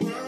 world.